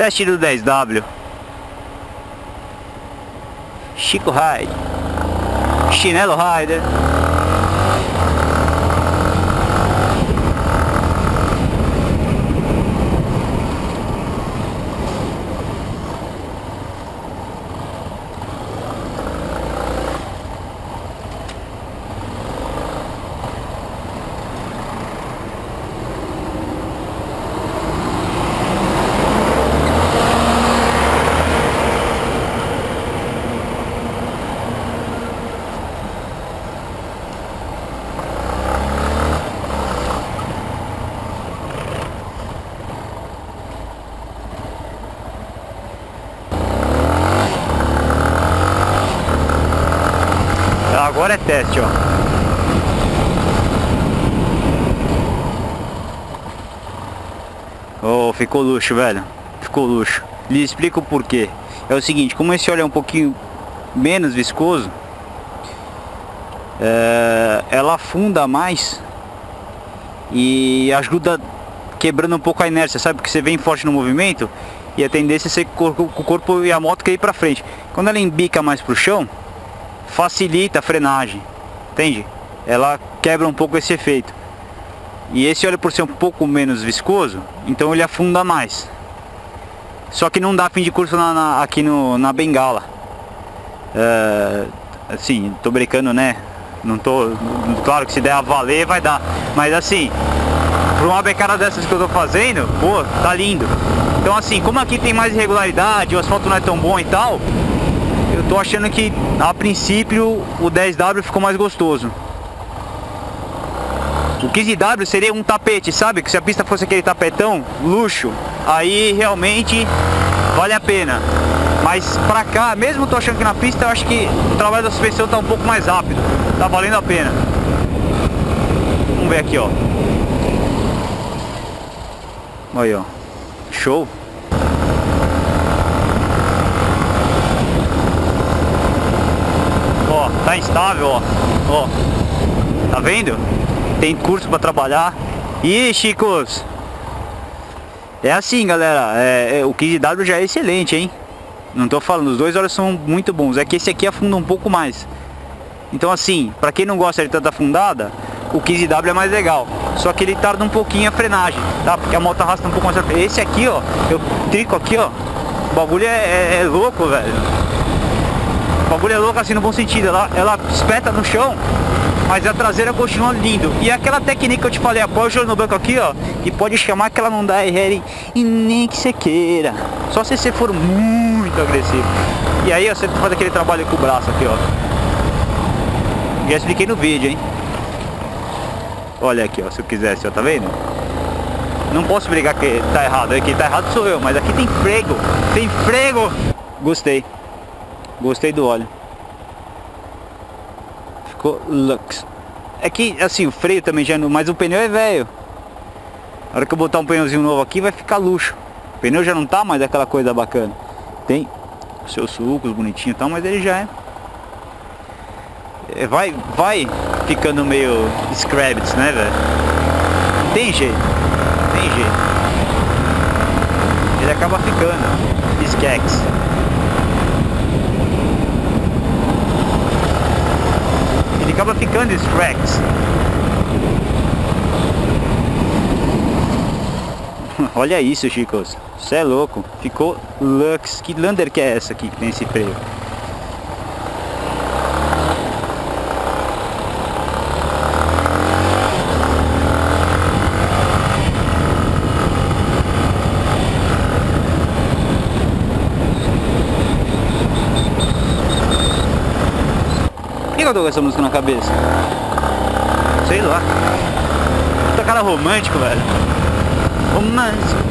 Teste do 10W. Chico Ride. Chinelo Rider. Agora é teste, ó. Oh, ficou luxo, velho. Ficou luxo. Lhe explico o porquê. É o seguinte, como esse óleo é um pouquinho menos viscoso, é, ela afunda mais e ajuda quebrando um pouco a inércia, sabe? Porque você vem forte no movimento e a tendência é ser o corpo e a moto cair para frente. Quando ela embica mais pro chão, facilita a frenagem, entende? Ela quebra um pouco esse efeito. E esse óleo por ser um pouco menos viscoso, então ele afunda mais. Só que não dá fim de curso na, na, aqui no, na bengala. É, assim, tô brincando, né? Não tô. Claro que se der a valer vai dar. Mas assim, por uma becada dessas que eu tô fazendo, pô, tá lindo. Então assim, como aqui tem mais irregularidade, o asfalto não é tão bom e tal, eu tô achando que a princípio o 10W ficou mais gostoso. O 15W seria um tapete, sabe? Que se a pista fosse aquele tapetão, luxo, aí realmente vale a pena. Mas pra cá, mesmo tô achando que na pista, eu acho que o trabalho da suspensão tá um pouco mais rápido. Tá valendo a pena. Vamos ver aqui, ó. Aí, ó. Show. Tá instável, ó. Ó. Tá vendo? Tem curso para trabalhar. Ih, chicos. É assim, galera. É, é, o 15W já é excelente, hein? Não tô falando, os dois olhos são muito bons. É que esse aqui afunda um pouco mais. Então assim, para quem não gosta de tanta afundada, o 15W é mais legal. Só que ele tarda um pouquinho a frenagem, tá? Porque a moto arrasta um pouco mais. Esse aqui, ó, eu trico aqui, ó. O bagulho é, é, é louco, velho. O bagulho é louco assim no bom sentido. Ela, ela espeta no chão, mas a traseira continua lindo. E aquela técnica que eu te falei, apoia o joelho no banco aqui, ó. E pode chamar que ela não dá RL e nem que você queira. Só se você for muito agressivo. E aí ó, você faz aquele trabalho com o braço aqui, ó. Já expliquei no vídeo, hein? Olha aqui, ó, se eu quisesse, ó, tá vendo? Não posso brigar que tá errado, aqui tá errado sou eu, mas aqui tem frego, tem frego. Gostei. Gostei do óleo. Ficou lux. É que, assim, o freio também já... Mas o pneu é velho. Na hora que eu botar um pneuzinho novo aqui, vai ficar luxo. O pneu já não tá mais aquela coisa bacana. Tem seus sucos bonitinho e tal, mas ele já é. é vai, vai ficando meio scrabbed, né, velho? Tem jeito. Tem jeito. Ele acaba ficando. Skex. Ficando Strax. Olha isso, chicos. Você é louco. Ficou Lux. Que Lander que é essa aqui que tem esse freio? Eu tô com essa música na cabeça? Sei lá. Puta cara romântico, velho. Romântico.